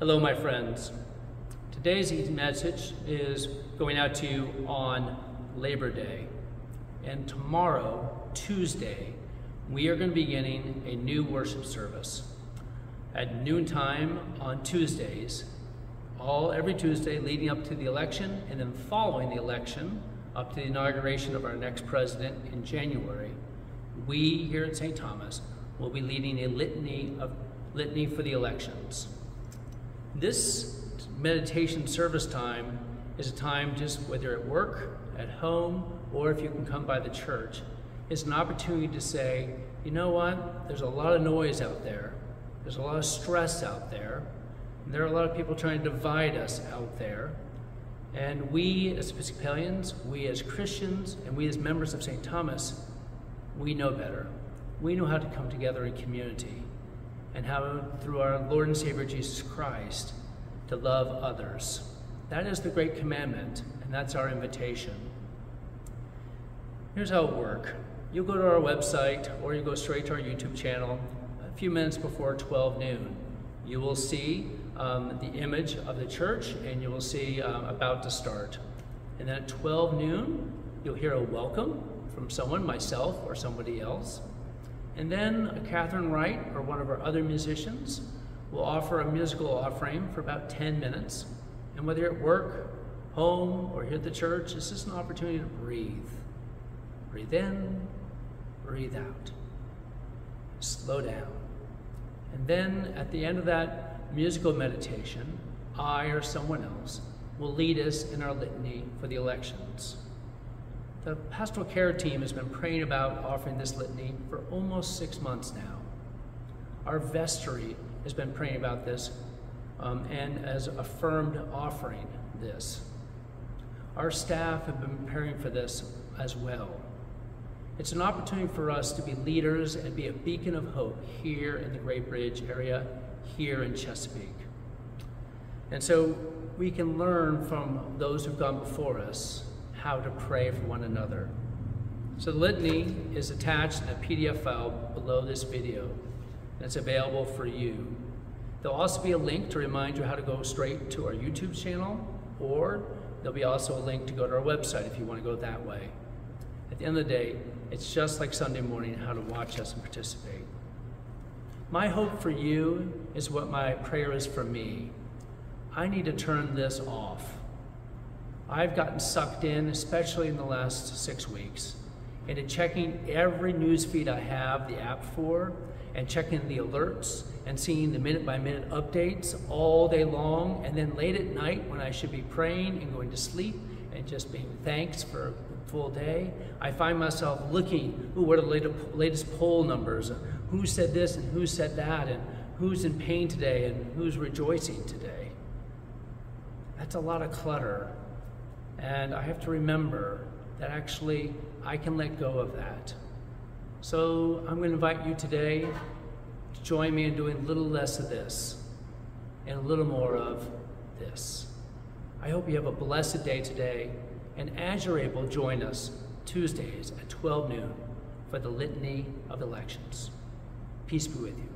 Hello, my friends. Today's message is going out to you on Labor Day. And tomorrow, Tuesday, we are going to be beginning a new worship service. At noontime on Tuesdays, all every Tuesday leading up to the election and then following the election up to the inauguration of our next president in January, we here at St. Thomas will be leading a litany of litany for the elections. This meditation service time is a time just whether at work, at home, or if you can come by the church, it's an opportunity to say, you know what, there's a lot of noise out there, there's a lot of stress out there, there are a lot of people trying to divide us out there. And we as Episcopalians, we as Christians, and we as members of St. Thomas, we know better. We know how to come together in community and how, through our Lord and Savior Jesus Christ, to love others. That is the great commandment, and that's our invitation. Here's how it works. You'll go to our website or you go straight to our YouTube channel a few minutes before 12 noon. You will see um, the image of the church and you will see um, about to start. And then at 12 noon, you'll hear a welcome from someone, myself or somebody else. And then Catherine Wright or one of our other musicians will offer a musical offering for about 10 minutes. And whether at work, home, or here at the church, this is an opportunity to breathe. Breathe in, breathe out. Slow down. And then at the end of that musical meditation, I or someone else will lead us in our litany for the elections. The pastoral care team has been praying about offering this litany for almost six months now. Our vestry has been praying about this um, and has affirmed offering this. Our staff have been preparing for this as well. It's an opportunity for us to be leaders and be a beacon of hope here in the Great Bridge area, here in Chesapeake. And so we can learn from those who've gone before us how to pray for one another. So the litany is attached in a PDF file below this video. That's available for you. There'll also be a link to remind you how to go straight to our YouTube channel, or there'll be also a link to go to our website if you want to go that way. At the end of the day, it's just like Sunday morning how to watch us and participate. My hope for you is what my prayer is for me. I need to turn this off. I've gotten sucked in, especially in the last six weeks, into checking every news feed I have the app for and checking the alerts and seeing the minute by minute updates all day long. And then late at night when I should be praying and going to sleep and just being thanks for a full day, I find myself looking, ooh, what are the latest poll numbers? Who said this and who said that? And who's in pain today and who's rejoicing today? That's a lot of clutter and I have to remember that actually I can let go of that. So I'm going to invite you today to join me in doing a little less of this and a little more of this. I hope you have a blessed day today. And as you're able, join us Tuesdays at 12 noon for the Litany of Elections. Peace be with you.